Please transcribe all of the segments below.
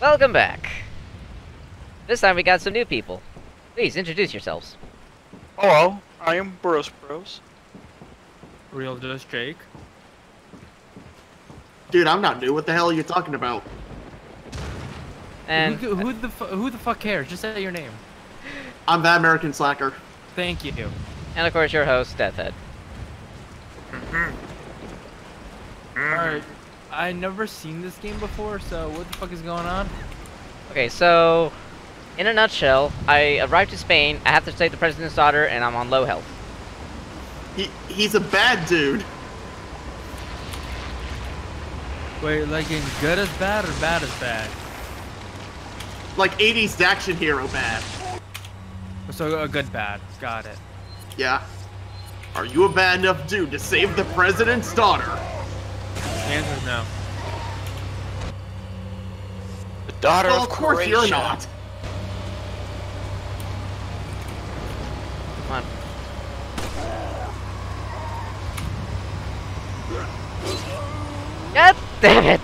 Welcome back. This time we got some new people. Please introduce yourselves. Hello, I am Bros Bros. Real just Jake. Dude, I'm not new. What the hell are you talking about? And who, who the who the fuck cares? Just say your name. I'm that American slacker. Thank you. and of course your host, Deathhead. Alright. I never seen this game before, so what the fuck is going on? Okay, so in a nutshell, I arrived to Spain. I have to save the president's daughter, and I'm on low health. He he's a bad dude. Wait, like in good as bad or bad as bad? Like 80s action hero bad. So a good bad. Got it. Yeah. Are you a bad enough dude to save the president's daughter? The answer is no. The daughter Well, of of course you're Croatia. not. Come on. God damn it!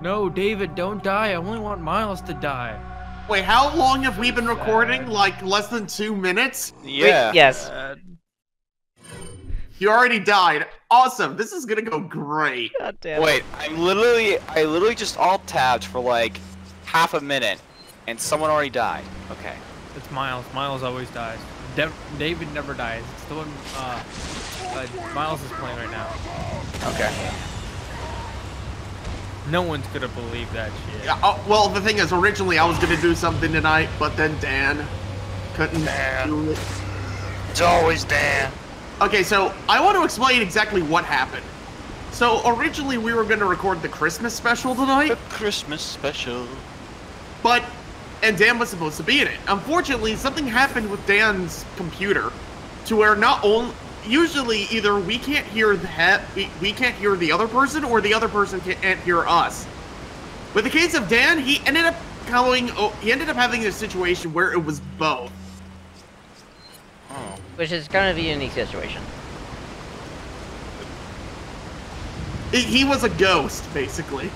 No, David, don't die. I only want Miles to die. Wait, how long have we been recording? Like less than two minutes? Yeah. Yes. Uh, You already died. Awesome. This is gonna go great. God damn. Wait, I'm literally, I literally just alt tabbed for like half a minute, and someone already died. Okay. it's Miles. Miles always dies. Dev- David never dies. It's the one uh, uh, Miles is playing right now. Okay. No one's gonna believe that shit. Yeah, oh, well, the thing is, originally I was gonna do something tonight, but then Dan couldn't Dan. do it. It's always Dan. Okay, so I want to explain exactly what happened. So originally we were gonna record the Christmas special tonight. The Christmas special. but and Dan was supposed to be in it. Unfortunately, something happened with Dan's computer, to where not only usually either we can't hear the he- we, we can't hear the other person or the other person can't hear us. With the case of Dan, he ended up going. Oh, he ended up having a situation where it was both. Oh. Which is kind of a unique situation. He- he was a ghost, basically.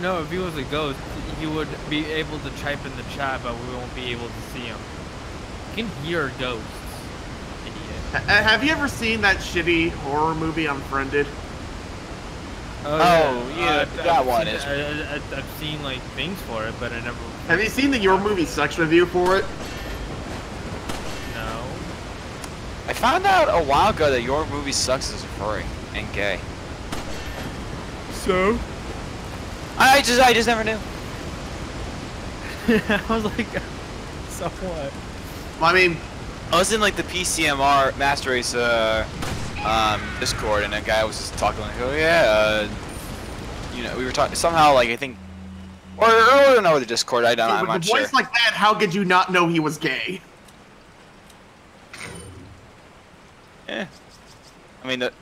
No, if he was a ghost, he would be able to type in the chat, but we won't be able to see him. You can hear ghosts. Idiot. Ha- have you ever seen that shitty horror movie Unfriended? Oh, oh yeah, uh, I've- that I've one seen- is- I, I, I've- I've seen like things for it, but I never. Have you seen the Your Movie Sucks review for it? No. I found out a while ago that your movie sucks as a furry and gay. So? I just, I just never knew. I was like, so what? I mean, I was in like the PCMR Master Race uh, um, Discord, and a guy was just talking like, "Oh yeah, uh, you know, we were talking somehow like I think, or I don't know the Discord. I don't, I'm with not a sure. voice like that, how could you not know he was gay? Yeah. I mean, the,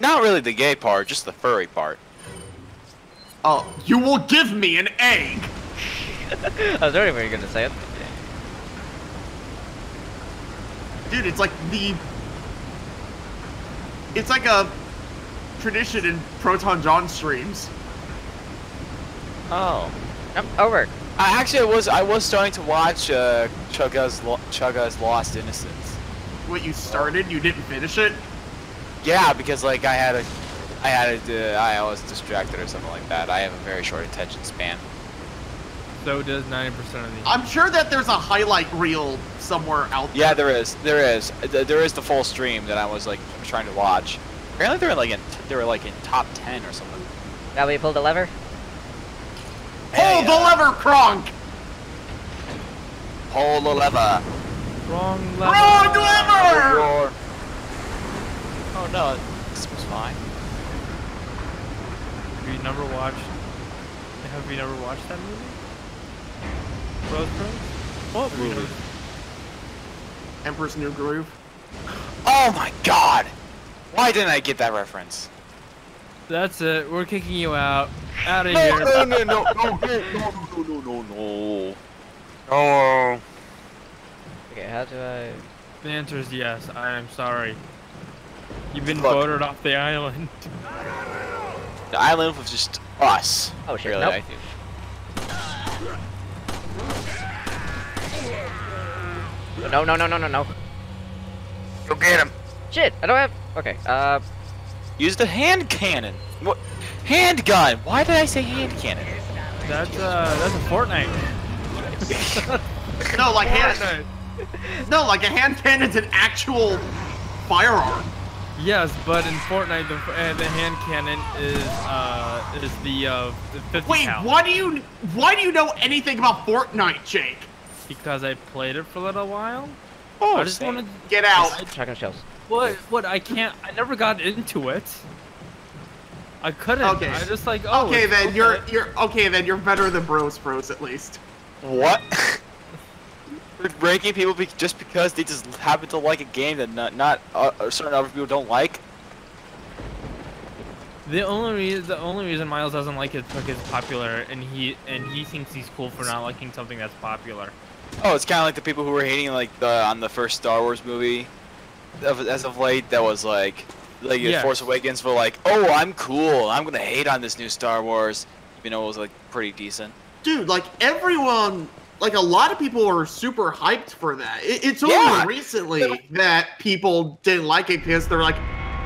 not really the gay part, just the furry part. Oh, you will give me an egg. I was wondering where you gonna say it. Dude, it's like the. It's like a tradition in ProtonJon streams. Oh. Yep, over. I actually I was I was starting to watch uh, Chugga's Lo- Chugga's Lost Innocence. What you started, you didn't finish it. Yeah, because like I had a, I had a, uh, I was distracted or something like that. I have a very short attention span. So does 90% of the. I'm sure that there's a highlight reel somewhere out there. Yeah, there is. There is. There is the full stream that I was like trying to watch. Apparently they were like in, they were like in top ten or something. Now we pulled the lever. Pull the lever, Kronk! Pull the lever. Wrong oh, level. Wrong lever! Roar. Oh no, this was fine. Have you never watched? Have you never watched that movie? Bros Bros? What movie? never- Emperor's New Groove. Oh my god! Why didn't I get that reference? That's it. We're kicking you out. Out of No, here. no, no, no, no, no, no, no, no, no, no. Oh. Okay, how do I? The answer is yes. I am sorry. You've been Look. voted off the island. The island was just us. Oh, shit, Really, nope. I think. No, no, no, no, no, no. Go get him. Shit, I don't have. Okay, uh, Use the hand cannon. What? Handgun. Why did I say hand cannon? That's uh, that's a Fortnite. No, like hand, no, like a hand cannon's an actual firearm. Yes, but in Fortnite, the uh, the hand cannon is uh is the uh the 50 Wait, cal. why do you why do you know anything about Fortnite, Jake? Because I played it for a little while. Oh, I just same. wanted. Get out. shotgun shells. What? What? I can't. I never got into it. I couldn't. Okay. I just like. Oh. okay, it's then you're you're okay. Then you're better than Bros Bros at least. What? We're ranking people be just because they just happen to like a game that not not uh, uh, certain other people don't like. The only reason the only reason Miles doesn't like it is because it's popular, and he and he thinks he's cool for not liking something that's popular. Oh, it's kind of like the people who were hating like the on the first Star Wars movie, as of late. That was like, like Yeah. Force Awakens were like, oh, I'm cool. I'm gonna hate on this new Star Wars, even though it was like pretty decent. Dude, like everyone, like a lot of people are super hyped for that. It, it's only Yeah. recently that people didn't like it because they're like,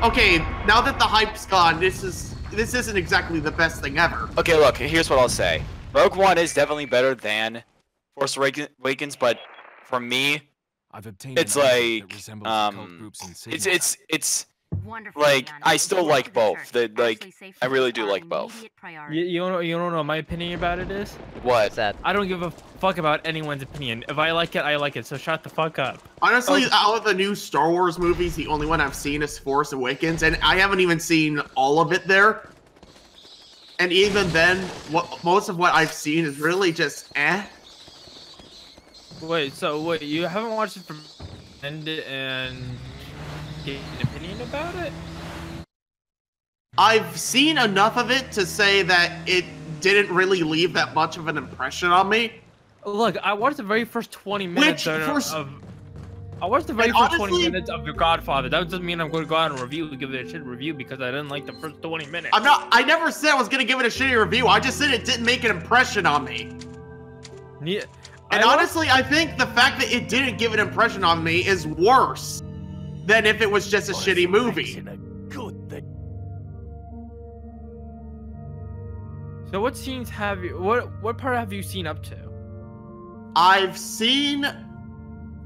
okay, now that the hype's gone, this is this isn't exactly the best thing ever. Okay, look, here's what I'll say. Rogue One is definitely better than Force Awaken- Awakens, but for me, I've obtained It's like, that resembles the cult um, groups in it's it's it's Wonderful, Like, I still like both. the like, I really do like both. immediate. You, you don't you don't know what my opinion about it is? What's what. that? I don't give a fuck about anyone's opinion. If I like it, I like it. So shut the fuck up. Honestly, Oh. out of the new Star Wars movies, the only one I've seen is Force Awakens, and I haven't even seen all of it there. And even then, what most of what I've seen is really just eh. Wait, so wait, you haven't watched it from end and get an opinion about it? I've seen enough of it to say that it didn't really leave that much of an impression on me. Look, I watched the very first 20 minutes Which, of, for s- of- I watched the very And first honestly- 20 minutes of The Godfather. That doesn't mean I'm going to go out and review, and give it a shit review because I didn't like the first 20 minutes. I'm not. I never said I was gonna give it a shitty review. I just said it didn't make an impression on me. Ne- And I watched- honestly, I think the fact that it didn't give an impression on me is worse than if it was just a shitty movie. So what scenes have you? What what part have you seen up to? I've seen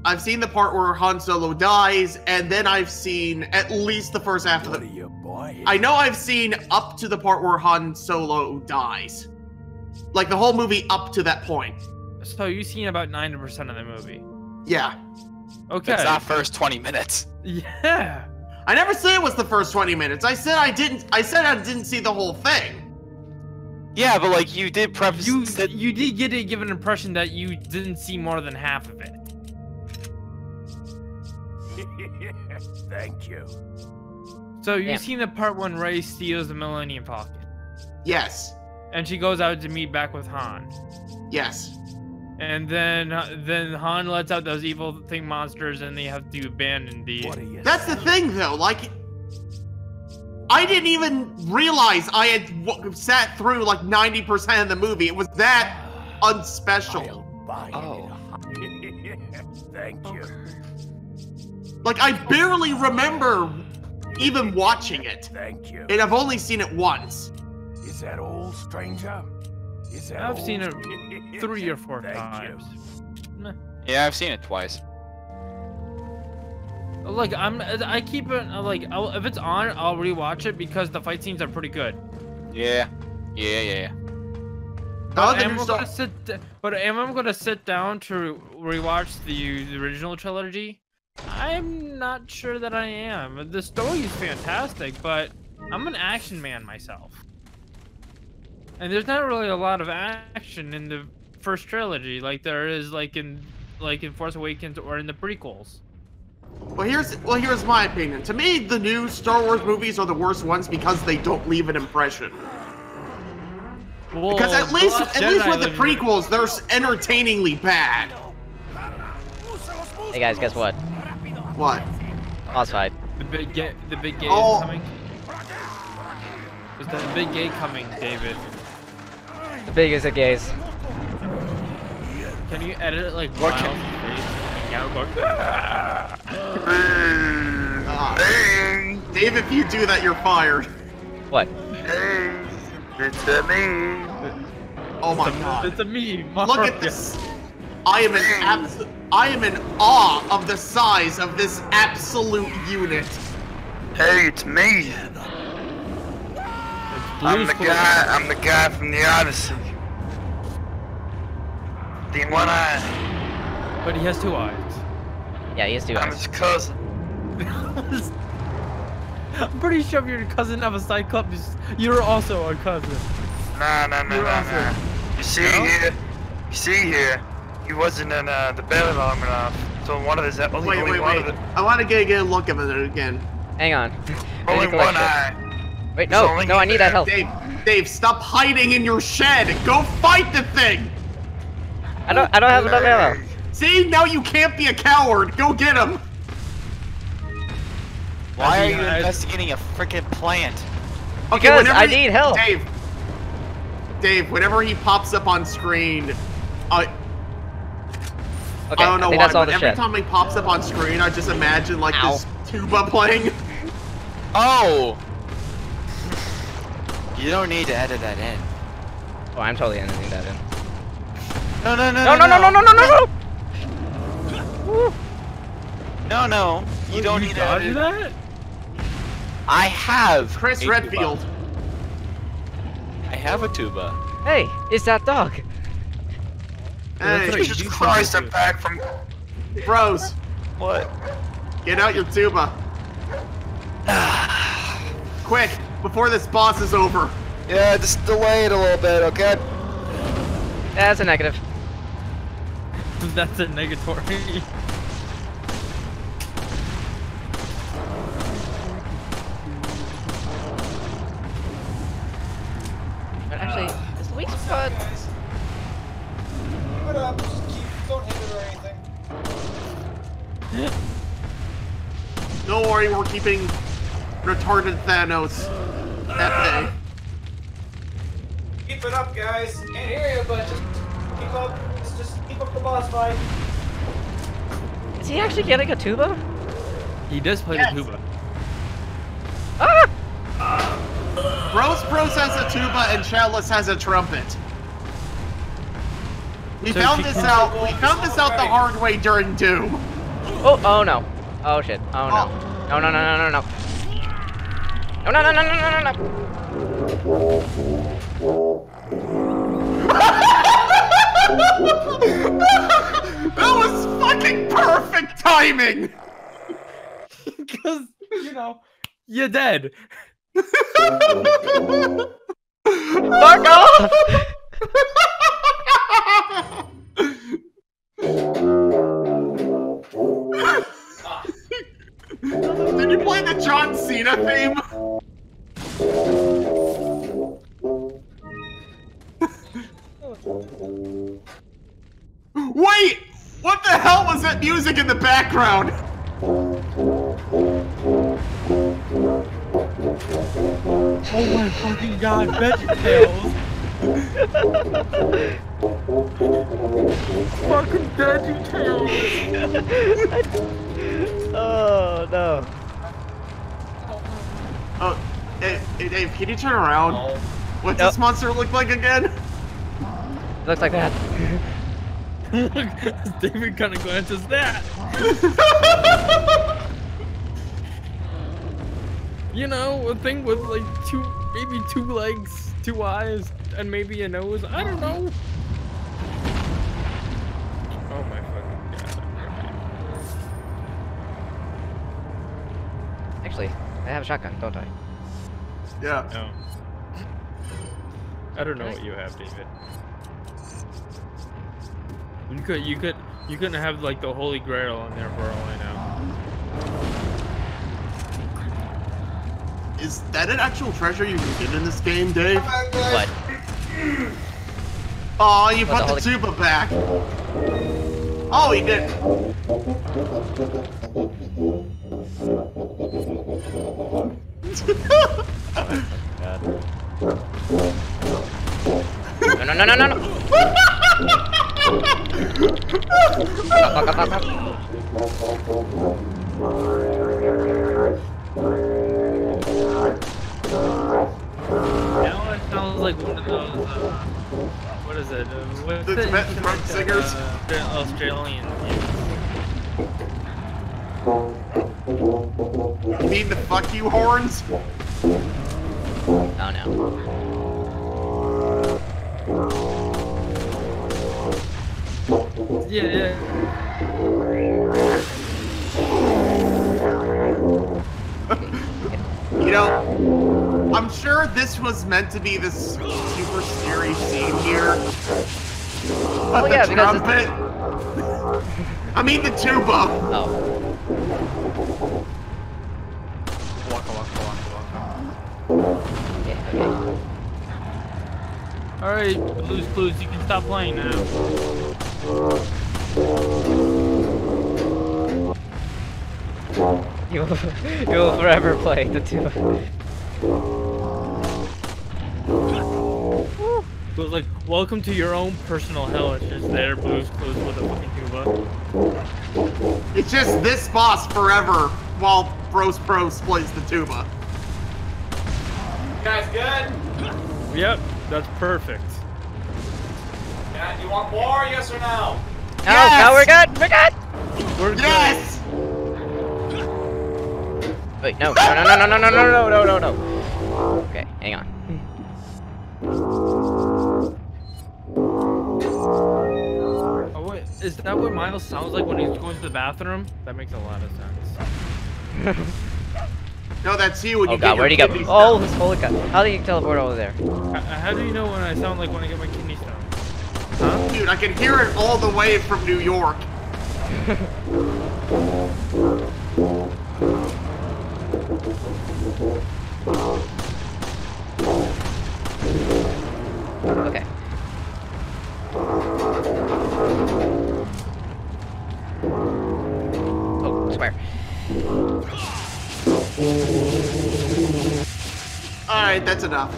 I've seen the part where Han Solo dies, and then I've seen at least the first half of What are the you, boy? I know I've seen up to the part where Han Solo dies. Like the whole movie up to that point. So you've seen about 90% of the movie. Yeah. Okay. It's not first 20 minutes. Yeah. I never said it was the first 20 minutes. I said I didn't I said I didn't see the whole thing. Yeah, but like you did preface You that. you did get to give an impression that you didn't see more than half of it. Thank you. So you've Damn. seen the part when Rey steals the Millennium Falcon, Yes. and she goes out to meet back with Han, Yes. and then uh, then Han lets out those evil thing monsters, and they have to abandon the. What are you? That's the thing though, like I didn't even realize I had w- sat through like 90% of the movie. It was that unspecial. Oh. Thank you. Like I barely remember even watching it. Thank you. And I've only seen it once. Is that all, stranger? Is that I've all? seen it three or four Thank times. Meh. Yeah, I've seen it twice. Like I'm, I keep it uh, like I'll, if it's on, I'll rewatch it because the fight scenes are pretty good. Yeah. Yeah, yeah, yeah. But am new I gonna sit, but am I gonna sit down to rewatch the, the original trilogy? I'm not sure that I am. The story is fantastic, but I'm an action man myself, and there's not really a lot of action in the first trilogy like there is like in like in Force Awakens or in the prequels. Well, here's well, here's my opinion. To me, the new Star Wars movies are the worst ones because they don't leave an impression. Well, Because at least, Last at least with the prequels, they're entertainingly bad. Hey guys, guess what? What? Boss fight. The big ga- the big game Oh. is coming. Is that big gay coming, David? The biggest of gays. Can you edit it like What out going, Ah. Dave, if you do that, you're fired. What? It's a me. Oh my god. It's a meme. Look at this. I am in abs- I am in awe of the size of this absolute unit. Hey, it's me. I'm the guy. I'm the guy from the Odyssey. The one eye. But he has two eyes. Yeah, he has two I'm his cousin. I'm pretty sure if you're a cousin of a Cyclops, you're also a cousin. Nah, nah, nah, You're nah, also- nah. You see No? here. You see here. He wasn't in uh, the belly long enough. So one of his only, Wait, only wait, one wait. of the I want to get, get a look at it again. Hang on. Only one eye. Wait, no, no, I need that help. Dave, Dave, stop hiding in your shed. Go fight the thing. I don't, I don't have enough ammo. See, now you can't be a coward. Go get him. Why are you investigating a freaking plant? Okay, Because whenever I he- need help. Dave, Dave, whenever he pops up on screen, I Okay, I don't know think why, but every shit. time he pops up on screen, I just imagine like Ow. this tuba playing. Oh! You don't need to edit that in. Oh, I'm totally editing that in. No, no, no, No, no, no, no, no, no, no, no! No, no. No, you don't you need to dodge edit. that? I have Chris a Redfield. Tuba. I have a tuba. Hey, it's that dog. Hey, That's Jesus You Christ, can I'm back from. bros, What? get out your tuba. Quick, before this boss is over. Yeah, just delay it a little bit, okay? That's a negative. That's a negatory. But actually, ah. is the weak spot. What up? Just keep, don't hit it or anything. Don't worry, we're keeping retarded Thanos at bay. Keep it up, guys. Can't hear you, but just keep up. Just, just keep up the boss fight. Is he actually getting a tuba? He does play Yes. the tuba. Ah! Bros Bros has a tuba and Chalice has a trumpet. We So found this out. We found this out the hard way during Doom. Oh, oh no. Oh shit. Oh no. No, no, no, no, no, no. No, no, no, no, no, no, no, no. that was fucking perfect timing. Because, you know, you're dead. Oh Fuck off! my fucking god, VeggieTales! fucking VeggieTales! Oh no. Oh, hey, hey Dave, can you turn around? What's Yep. this monster look like again? Looks like that. David kind of glances that. You know, a thing with like two, maybe two legs, two eyes, and maybe a nose. I don't know. Oh my fucking god. Actually, I have a shotgun, don't I? Yeah. No. I don't know what you have, David. You could, you could, you couldn't have like the Holy Grail in there for all I know. Is that an actual treasure you can get in this game, Dave? What? Oh, you What, put the the tuba back. Oh, he did. God. no, no, no, no, no. Knock, knock, knock, knock, knock. Like one of those. Uh, what is it? Uh, what's The the Tibetan instrument, folk singers? Uh, the Australian. You mean the fuck you horns? Oh no. Yeah, yeah. You know, I'm sure this was meant to be this super scary scene here. But Oh, the yeah, because trumpet. I mean the tuba. Oh. Waka, waka, waka, waka. Yeah, okay. Alright, Blues Clues, you can stop playing now. You will, you will forever play the two. It was like, welcome to your own personal hell. It's just there, Blues Clues with a fucking tuba. It's just this boss forever while Bros Bros plays the tuba. You guys good? Yep, that's perfect. Yeah, you want more? Yes or no? No, no, we're good, we're good! We're Yes! Wait, no, no, no, no, no, no, no, no, no, no, no. Okay, hang on. Is that what Miles sounds like when he's going to the bathroom? That makes a lot of sense. No, that's you when Oh you god, get where'd he your go? Oh, stones. holy god. How do you teleport over there? H- How do you know when I sound like when I get my kidney stone? Huh? Dude, I can hear it all the way from New York. Okay. Alright, that's enough.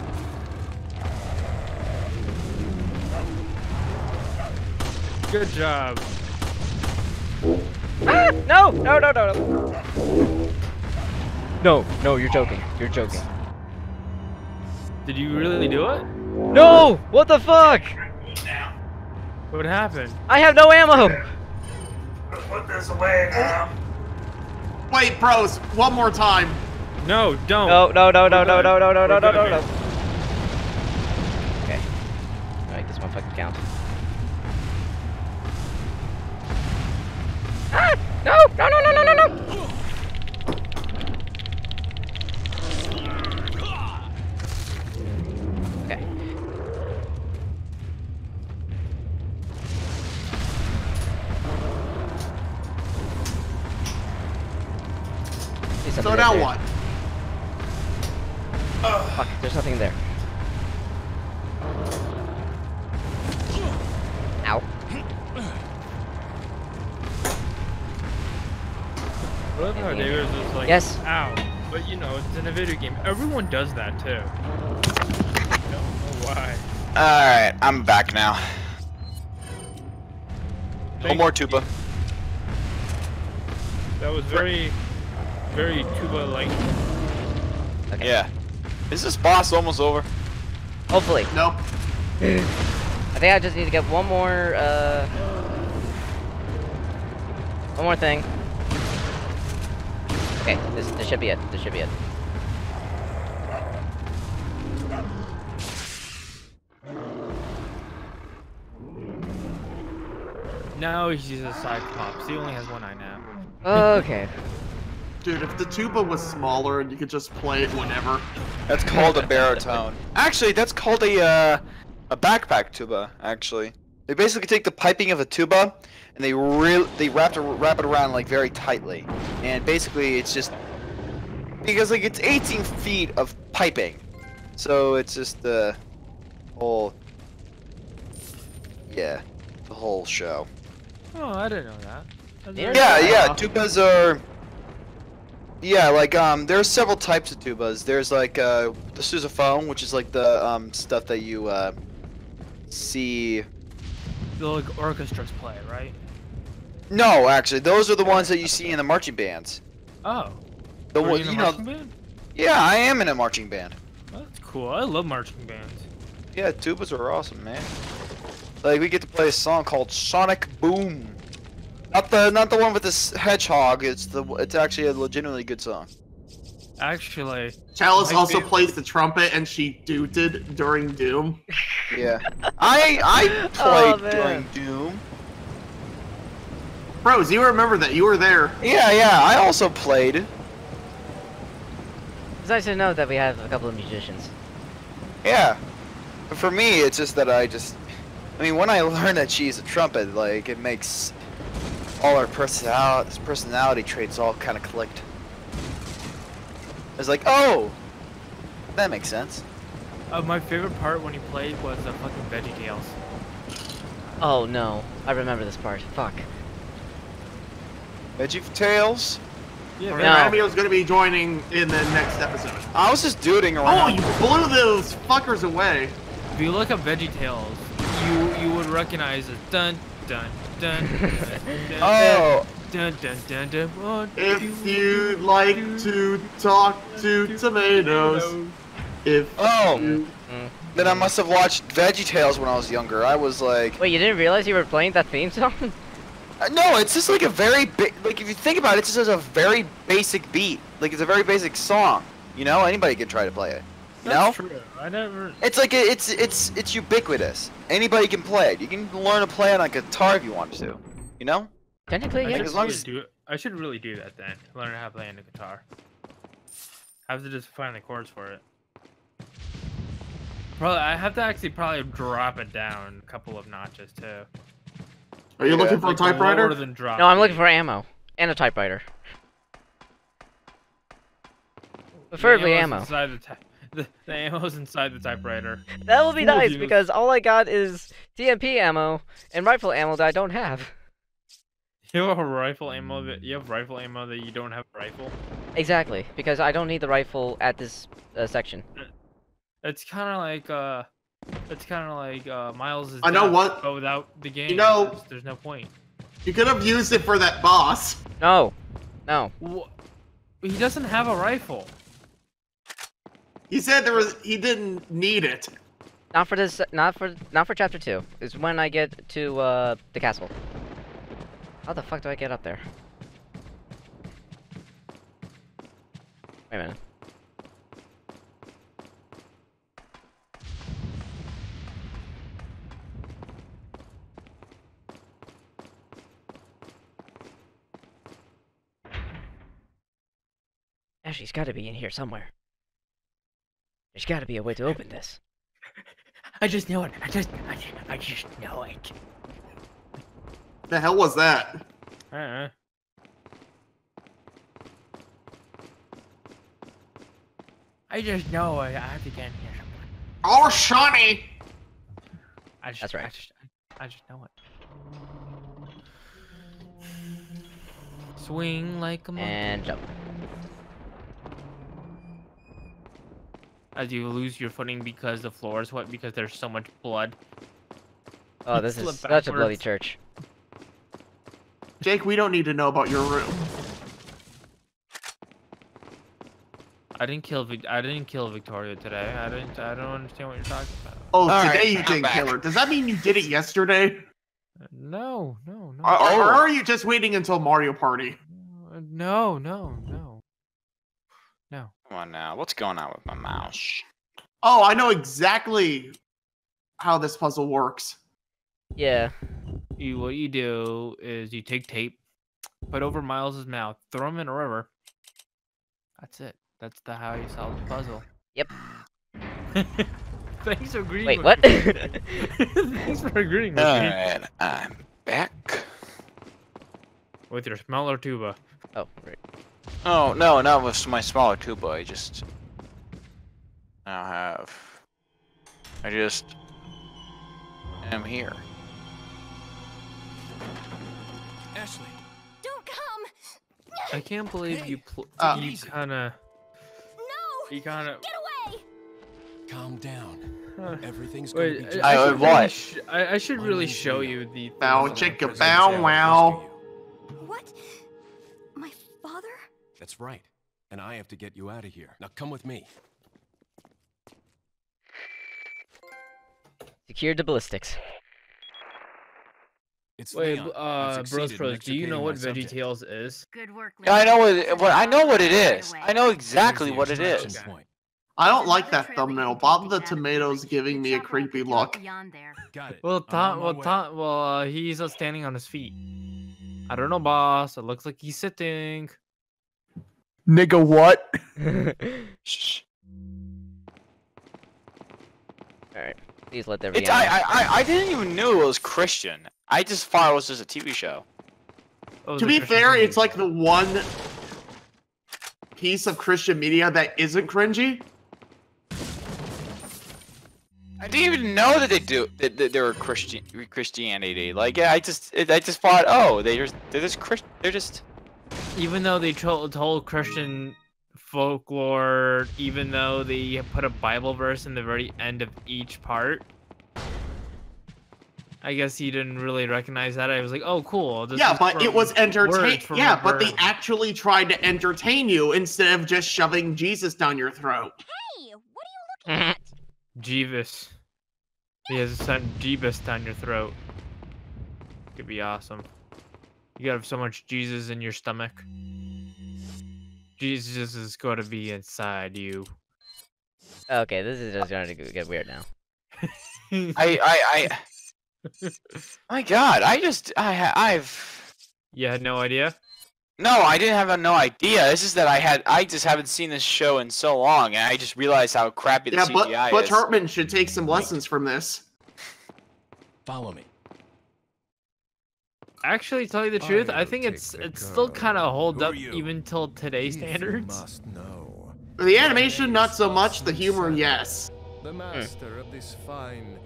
Good job. Ah! No! No, no, no, no. No, no, you're joking. You're joking. Did you really do it? No! What the fuck? What happened? I have no ammo! Put this away now. Wait, Bros, one more time. No, don't. No, no, no, no, no, no, no, no, no, no, no, no. Okay. Alright, this one fucking count. Ah! Game. Does that too. I don't know why. Alright, I'm back now. No Thank more you. tuba. That was very, very tuba-like. Okay. Yeah. Is this boss almost over? Hopefully. Nope. I think I just need to get one more, uh... One more thing. Okay, this, this should be it. This should be it. Now he's a Cyclops. He only has one eye now. Okay. Dude, if the tuba was smaller and you could just play it whenever. That's called a baritone. Actually, that's called a uh, a backpack tuba. Actually, they basically take the piping of a tuba and they real they wrap it wrap it around like very tightly, and basically it's just because like it's 18 feet of piping, so it's just the whole yeah the whole show. Oh, I didn't know that. That's Yeah. Yeah, yeah, tubas are. Yeah, like um, there are several types of tubas. There's like uh, the sousaphone, which is like the um stuff that you uh, see. The like, orchestras play, right? No, actually, those are the ones that you see in the marching bands. Oh. The were one, you in a you know, band? yeah, I am in a marching band. That's cool. I love marching bands. Yeah, tubas are awesome, man. Like we get to play a song called Sonic Boom. Not the not the one with the hedgehog. It's the it's actually a legitimately good song. Actually, Chalice also favorite- plays the trumpet and she dooted during Doom. Yeah. I I Oh, played during. Doom. Bros, you remember that. You were there. Yeah, yeah. I also played. It's nice to know that we have a couple of musicians. Yeah. But for me, it's just that I just. I mean, when I learned that she's a trumpet, like it makes all our personality personality traits all kind of clicked. It's like, oh, that makes sense. uh, my favorite part when he played was the fucking Veggie Tales. Oh no, I remember this part. Fuck. Veggie Tales. Yeah, And No. Ramio's gonna be joining in the next episode. I was just duding around. Oh, you blew those fuckers away. If you look up Veggie Tales, you you would recognize it. Dun dun dun. dun, dun, Oh, Dun dun dun dun. One, If you'd like to talk to tomatoes, if oh. you Then I must have watched Veggie Tales when I was younger. I was like, Wait, you didn't realize you were playing that theme song? Uh, no, it's just like a very big. Like if you think about it, it's just a very basic beat. Like it's a very basic song. You know, anybody can try to play it. You know, That's true. I never. it's like a, it's it's it's ubiquitous. Anybody can play it. You can learn to play it on guitar if you want to. You know? Technically, I yeah. should, as long really as- do, I should really do that then. Learn how to play on the guitar. I have to just find the chords for it. Probably, I have to actually probably drop it down a couple of notches too. are you Yeah. looking for a Like, lower typewriter? than drop. No, I'm looking for ammo and a typewriter. Preferably ammo's ammo. Inside the, ty- the, the ammo's inside the typewriter. That will be Fool nice you. because all I got is TMP ammo and rifle ammo that I don't have. You have a rifle ammo that you have rifle ammo that you don't have a rifle. Exactly, because I don't need the rifle at this uh, section. It's kind of like uh, it's kind of like uh, Miles is. I know what- But without the game, you know- there's, there's no point. You could have used it for that boss. No, no. Wha- He doesn't have a rifle. He said there was he didn't need it. Not for this. Not for. Not for chapter two. It's when I get to uh, the castle. How the fuck do I get up there? Wait a minute. Ashley's got to be in here somewhere. There's got to be a way to open this. I just know it. I just, I just, I just know it. The hell was that? Uh-uh. I just know it. I have to get in here somewhere. Oh, Shawnee! I just, That's right. I just, I just know it. Swing like a monkey. And jump. As you lose your footing because the floor is wet because there's so much blood. Oh, this Slip is such a bloody church. Jake, we don't need to know about your room. I didn't kill Vic- I didn't kill Victoria today. I didn't. I don't understand what you're talking about. Oh, All today right, you I'm didn't back. kill her. Does that mean you did it yesterday? No, no, no. Or, or- Oh. are you just waiting until Mario Party? No, no, no. No. Come on now. What's going on with my mouse? Oh, I know exactly how this puzzle works. Yeah. You what you do is you take tape, put over Miles's mouth, throw him in a river. That's it. That's the how you solve the puzzle. Yep. Thanks for agreeing. Wait, what? me. Thanks for agreeing with me. Alright, I'm back. With your smaller tuba. oh, right. Oh, no, not with my smaller tuba. I just now have. I just am here. Ashley, Don't come! I can't believe you pl- Uh, you kind of No! you kind of Get away! Calm down. Huh. Everything's gonna Wait, be just I, I- I should what? really sh- I, I should really show you the. Bow things that chicka bow presenting. wow. That's right. And I have to get you out of here. Now come with me. Secure the ballistics. It's Wait, Leon. b- I've uh, Bros Pros, do you know what my subject. VeggieTales is? Good work. Yeah, I know what. What I know what it Right is. away. I know exactly what the it extraction is. point. I don't like that thumbnail. Bob the Tomato's giving me a creepy pick you up look. beyond there. Got it. Well, Tom, well. Tom, well, uh, he's uh, standing on his feet. I don't know, boss. It looks like he's sitting. Nigga, what? Shh. Alright. Please let there It, be. I. I, I- I didn't even know it was Christian. I just thought it was just a TV show. Oh, To be Christian fair, movie. it's like the one piece of Christian media that isn't cringy. I didn't even know that they do that, that they were Christian Christianity. Like, yeah, I just I just thought, oh, they just they're just Christ, they're just even though they told, told Christian folklore, even though they put a Bible verse in the very end of each part. I guess he didn't really recognize that. I was like, "Oh, cool." This yeah, but it was words entertain. from Yeah, but they actually tried to entertain you instead of just shoving Jesus down your throat. Hey, what are you looking at? Jeeves. He has sent Jeebus down your throat. Could be awesome. You got so much Jesus in your stomach. Jesus is going to be inside you. Okay, this is just gonna get weird now. I I I. My God, I just I I've you had no idea? no, I didn't have no idea. This is that I had I just haven't seen this show in so long, and I just realized how crappy the Yeah, but CGI Butch is. Hartman should take some lessons from this. Follow me. Actually, tell you the truth, I will think take it's the it's still kind of hold Who are up you? even till today's If standards. must know. The animation, not so much. The humor, yes. The hmm. master of this fine.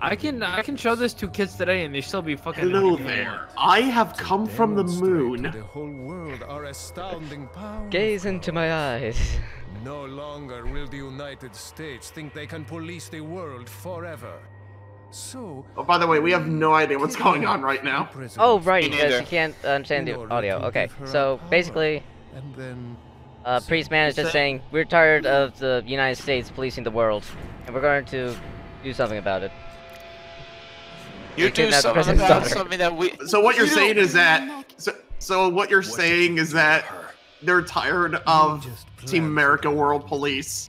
I can I can show this to kids today and they still be fucking. Hello there. I have come from the moon. The whole world our astounding power. Gaze into my eyes. No longer will the United States think they can police the world forever. So. Oh, by the way, we have no idea what's going on right now. Oh, right, because neither. you can't understand the audio. Okay, so basically, And then. uh, Priest Man is just saying, we're tired of the United States policing the world, and we're going to do something about it. You They do something about something that we. So what you're You saying is that. So, so what you're saying is that they're tired of just Team America World Police.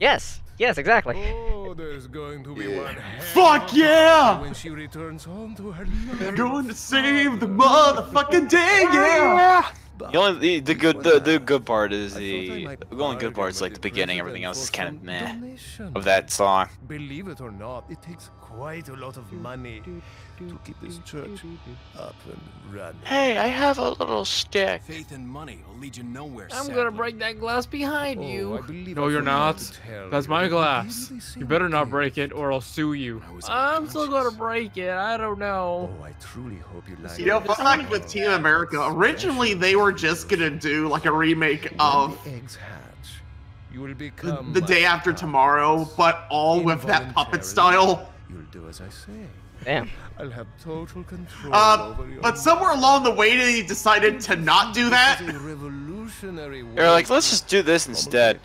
Yes, yes, exactly. Oh, there's going to be one. Fuck yeah! When she returns home to her They're going to save the motherfucking day, yeah! The only the, the good the, the good part is I thought I the the only good bargain part is like the the beginning. Everything else is kind of meh of that song. Believe it or not, it takes quite a lot of money to keep this church up and running. Hey, I have a little stick. Faith and money will lead you nowhere. I'm gonna break that glass behind Oh, you. I No, you're not. That's my glass. You better not break it or I'll sue you. I was I'm still gonna break it. I don't know. Oh, I truly hope you like You know, fun fact with Team America, originally they were just gonna do like a remake of the you will the, become the my day after tomorrow, but all with that puppet style. You'll do as I say. Damn. I'll have total control Uh, over your but somewhere along the way they decided to not do that. Revolutionary They're like, let's just do this instead,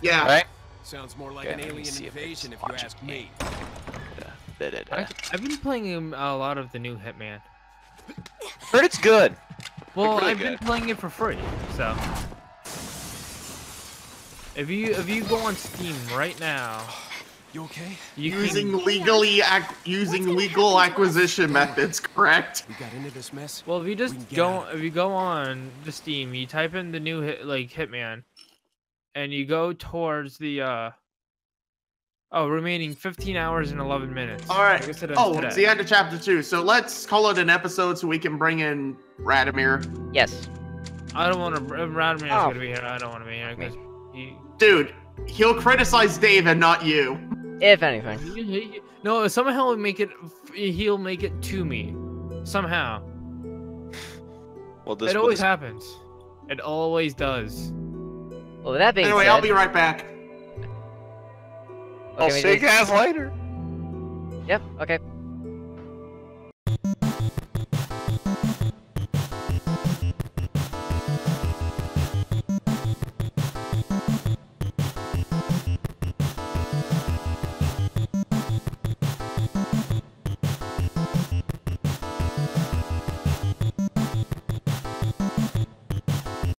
Yeah. right? Sounds more like Okay, an alien see if invasion if you watching ask me. me. I, I've been playing um, a lot of the new Hitman. Heard it's good. Well, really I've been playing it for free, so. If you if you go on Steam right now, You okay? you Using can. legally ac- using legal acquisition methods, correct? We got into this mess. Well, if you just we can get go out if you go on the Steam, you type in the new hit like Hitman, and you go towards the uh. Oh, remaining 15 hours and 11 minutes. All right. I guess it ends Oh, today. it's the end of chapter two. So let's call it an episode so we can bring in Radomir. Yes. I don't want to. Radomir's Oh. gonna be here. I don't want to be here because he, Dude, he'll criticize Dave and not you. If anything. he- he- No, somehow he'll make it. He'll make it to me. Somehow. Well, this it always just- happens. It always does. Well, that being Anyway, said, I'll be right back. I'll see shake just- hands later. Yep. Okay.